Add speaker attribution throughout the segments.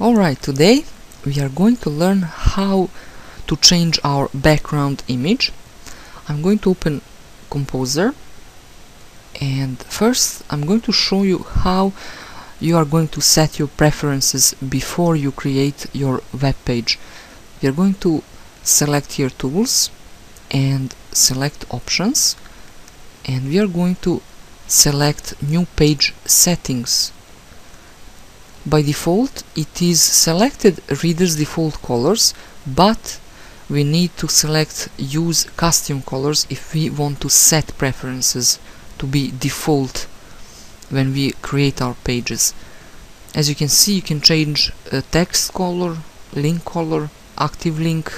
Speaker 1: Alright, today we are going to learn how to change our background image. I'm going to open KompoZer and first I'm going to show you how you are going to set your preferences before you create your web page. We are going to select here Tools and select Options and we are going to select New Page Settings by default it is selected reader's default colors but we need to select use custom colors if we want to set preferences to be default when we create our pages. As you can see you can change a text color link color active link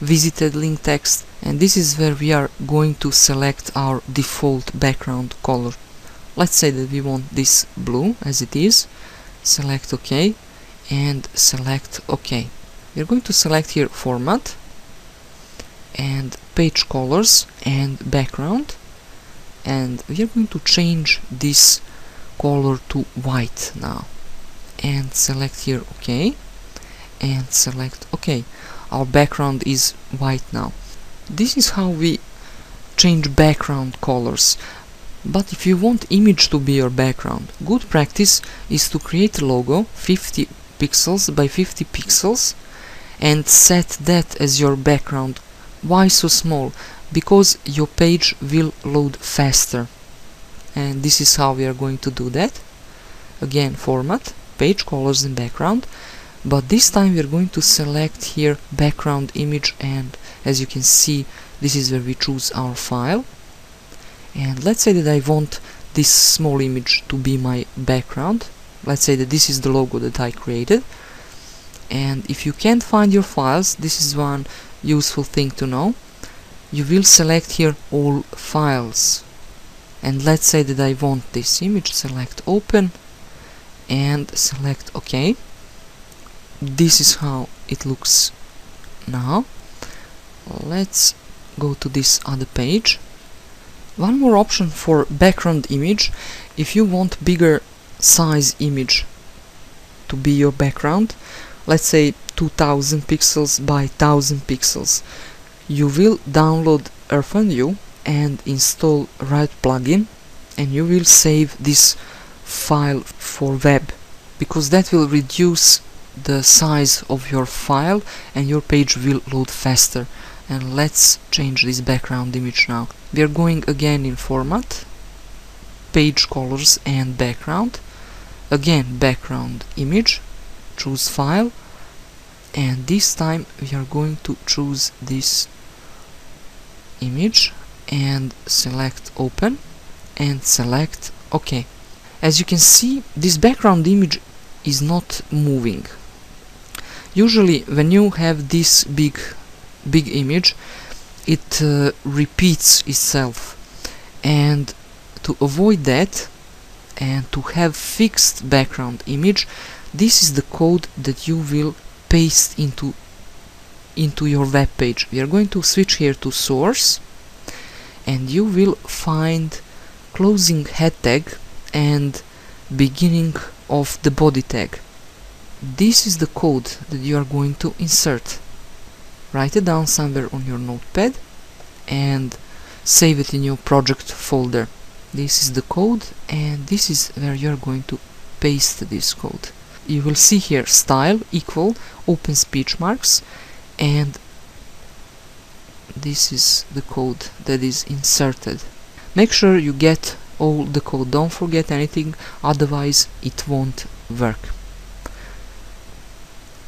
Speaker 1: visited link text and this is where we are going to select our default background color. Let's say that we want this blue as it is select OK and select OK. We're going to select here format and page colors and background and we are going to change this color to white now and select here OK and select OK. Our background is white now. This is how we change background colors but if you want image to be your background, good practice is to create a logo 50 pixels by 50 pixels and set that as your background. Why so small? Because your page will load faster. And this is how we are going to do that. Again, format, page colors and background. But this time we are going to select here background image and as you can see this is where we choose our file and let's say that I want this small image to be my background. Let's say that this is the logo that I created. And if you can't find your files this is one useful thing to know. You will select here all files. And let's say that I want this image select open and select OK. This is how it looks now. Let's go to this other page one more option for background image, if you want bigger size image to be your background, let's say 2000 pixels by 1000 pixels, you will download IrfanView and install Riot plugin and you will save this file for web because that will reduce the size of your file and your page will load faster and let's change this background image now. We are going again in format page colors and background. Again background image choose file. And this time we are going to choose this image and select open and select OK. As you can see this background image is not moving. Usually when you have this big big image it uh, repeats itself. And to avoid that and to have fixed background image this is the code that you will paste into into your web page. We are going to switch here to source and you will find closing head tag and beginning of the body tag. This is the code that you are going to insert write it down somewhere on your notepad and save it in your project folder. This is the code and this is where you're going to paste this code. You will see here style equal open speech marks and this is the code that is inserted. Make sure you get all the code. Don't forget anything otherwise it won't work.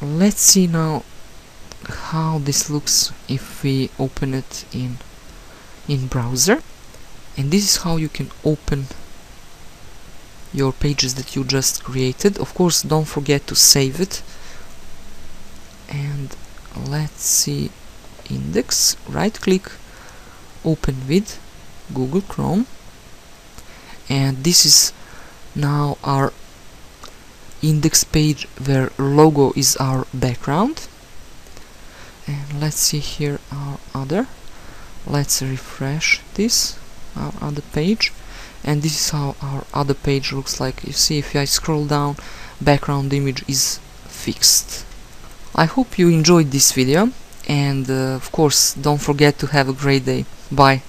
Speaker 1: Let's see now how this looks if we open it in in browser. And this is how you can open your pages that you just created. Of course don't forget to save it. And let's see index right click open with Google Chrome. And this is now our index page where logo is our background and let's see here our other let's refresh this our other page and this is how our other page looks like you see if I scroll down background image is fixed. I hope you enjoyed this video and uh, of course don't forget to have a great day. Bye.